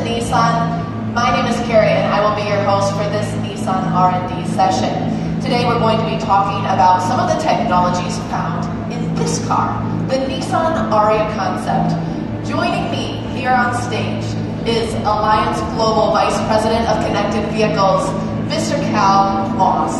Nissan. My name is Carrie and I will be your host for this Nissan R&D session. Today we're going to be talking about some of the technologies found in this car, the Nissan Ariya concept. Joining me here on stage is Alliance Global Vice President of Connected Vehicles, Mr. Kal Mos.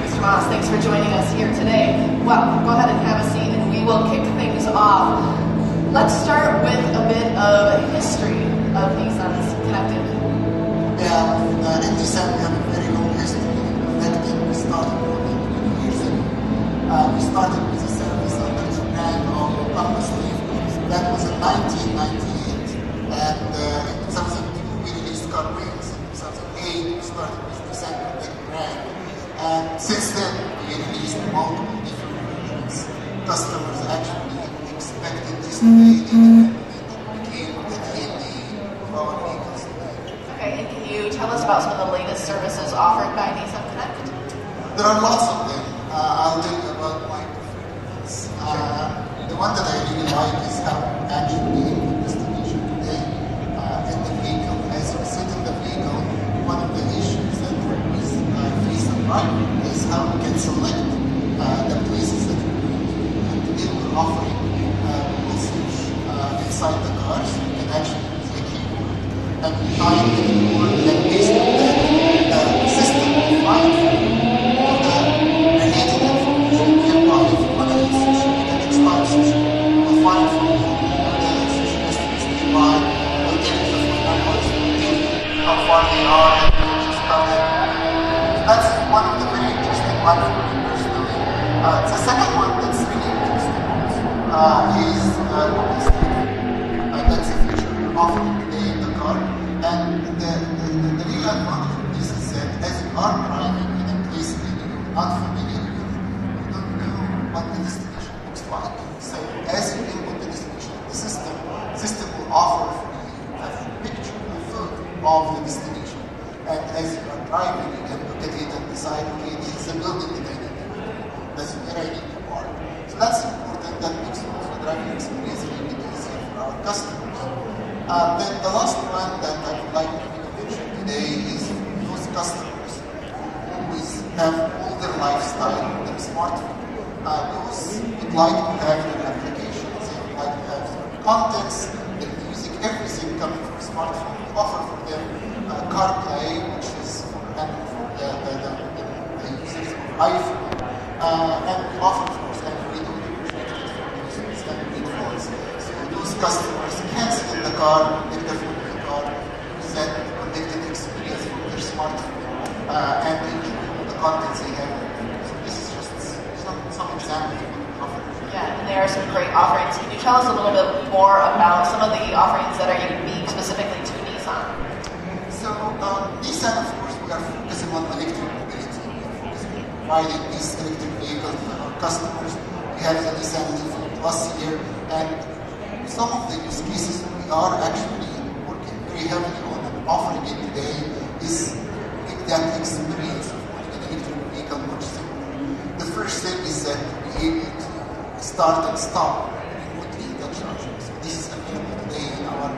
Mr. Mos, thanks for joining us here today. Well, go ahead and have a seat and we will kick things off. Let's start with a bit of history of Nissan's Connected. Yeah, uh, in Nissan we have a very long history of connected. We started than 20 years ago. Uh, we started with a service under the brand of Compass Link. That was in 1998. Tell us about some of the latest services offered by Nissan Connect? There are lots of them. Uh, I'll tell you about my favorites. Uh, the one that I really like is how actually in destination today uh, in the vehicle. As you sit in the vehicle, one of the issues that we uh, face driving is how we can select uh, the places that we're going to. And today we're offering uh, Google Search uh, inside the car so you can actually use the keyboard and type Uh, the second one that's really interesting uh, is uh. Uh, that's a feature we're offering in the car. And the, the, the, the real advantage of this is that as you are driving in a place that you're not familiar with, you don't know what the destination looks like. So as you input the destination, the system the system will offer a picture, a photo of the destination. And as you are driving, you can look at it and decide, okay, this is a building that I need to go to. That's where I need to park. So that's important. That makes also the driving experience bit easier for our customers. Uh, then the last one that I would like to mention today is those customers who always have all their lifestyle on their smartphone. Uh, those would like to have their applications, they would like to have their contacts, their music, everything coming from smartphone. We offer for them uh, CarPlay, which is for, and for the, the, the, the, the users of iPhone. Uh, and we offer, of course, Android Auto, which makes it for users Android phones. So those customers can sit in the car, phone to the car, use that connected experience from their smartphone, uh, and all the contents they have. So this is just some, some examples of what we offer. Yeah, and there are some great offerings. Can you tell us a little bit more about some of the offerings that are unique specifically to Nissan? So, um, Nissan, of course, we are focusing on electric mobility. We are focusing on providing these electric vehicles to our customers. We have the Nissan Leaf Plus here, and some of the use cases we are actually working very heavily on and offering it today is make that experience of owning an electric vehicle much simpler. The first step is that to be able to start and stop remotely the charging. So this is available today in our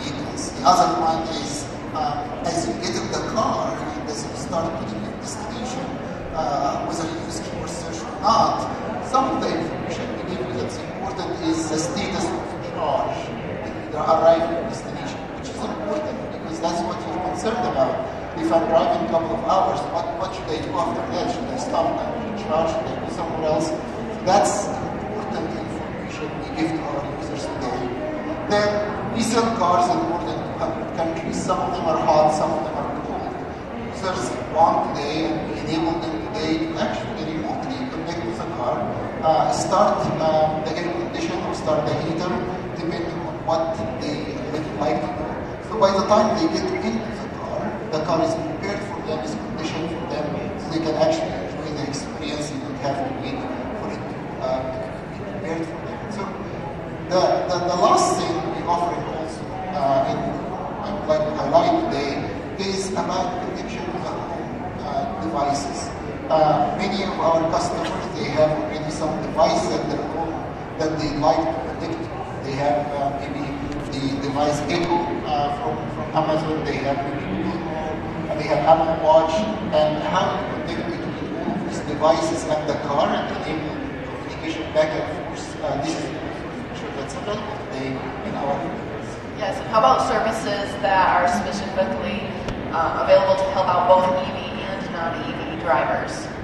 vehicles. The other one is um, as you get in the car and as you start putting your destination, uh, whether you use keyword search or not, some of the information we give you that's important is the status of charge arrive at your destination, which is important because that's what you're concerned about. If I'm driving a couple of hours, what, what should I do after that? Should I stop and recharge? Should I go somewhere else? That's important information we give to our users today. Then we sell cars in more than 200 countries. Some of them are hot, some of them are cold. Users want today, and we enable them today to actually remotely connect with the car, uh, start um, the air conditioner or start the heater, depending what they like to do. So by the time they get into the car, the car is prepared for them, is conditioned for them, so they can actually enjoy the experience and don't have to wait for it to uh, be prepared for them. So the, the, the last thing we offer also, uh, and I would like to highlight today, is about connection to the home uh, devices. Uh, many of our customers, they have already some device at their home that they like to connect. They have uh, the device Echo uh, from, from Amazon. They have Home, and they have Apple Watch, and how to connect between all of these devices and the car and enable communication back and forth. Uh, this is the feature that's available today in our device. Yes, how about services that are specifically uh, available to help out both EV and non-EV drivers?